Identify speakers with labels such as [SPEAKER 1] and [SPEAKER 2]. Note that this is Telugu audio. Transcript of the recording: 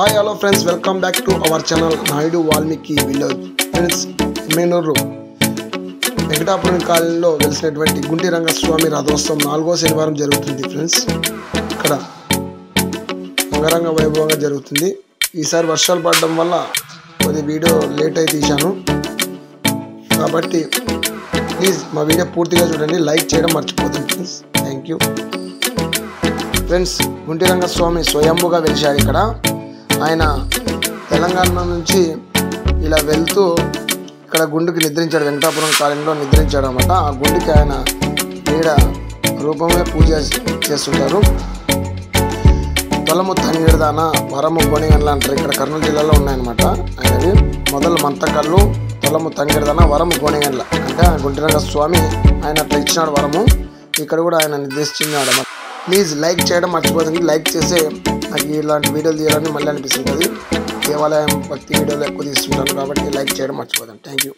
[SPEAKER 1] Hi hello friends welcome back to our channel Naidu Valmiki village friends Menuru Venkatapuram కాలనీలో వెలిసినటువంటి గుంటి రంగస్వామి రథోత్సవం నాలుగో శనివారం జరుగుతుంది ఫ్రెండ్స్ ఇక్కడ అంగరంగ వైభవంగా జరుగుతుంది. ఈసారి వర్షాలు పడడం వల్ల కొద్ది వీడియో లేట్ అయి తీశాను. కాబట్టి ప్లీజ్ మా వీడియో పూర్తిగా చూడండి. లైక్ చేయడం మర్చిపోతుంది friends thank you friends Gunti Rangaswamy స్వయంభుగా వెలిశాడు ఇక్కడ. ఆయన తెలంగాణ నుంచి ఇలా వెళ్తూ ఇక్కడ గుండుకి నిద్రించాడు వెంకటాపురం కాలనీలో నిద్రించాడు అనమాట ఆ గుండుకి ఆయన నీడ రూపంలో పూజ చేస్తుంటారు. తొలము తనిగిడదాన వరము గొనిగన్ల అంటారు. ఇక్కడ కర్నూలు జిల్లాలో ఉన్నాయన్నమాట ఆయనవి. మొదలు మంతకళ్ళు తొలము తంగిడదాన వరము గోనిగన్ల అంటే ఆ గుంటిరంగ స్వామి ఆయన అట్లా ఇచ్చినాడు వరము. ఇక్కడ కూడా ఆయన నిర్దేశించాడు అన్నమాట ప్లీజ్ లైక్ చేయడం మర్చిపోతుంది లైక్ చేసే నాకు ఇలాంటి వీడియోలు తీయాలని మళ్ళీ అనిపిస్తుంది దేవాలయం భక్తి వీడియోలు ఎక్కువ తీస్తుంటాను కాబట్టి లైక్ చేయడం మర్చిపోతాను థ్యాంక్ యూ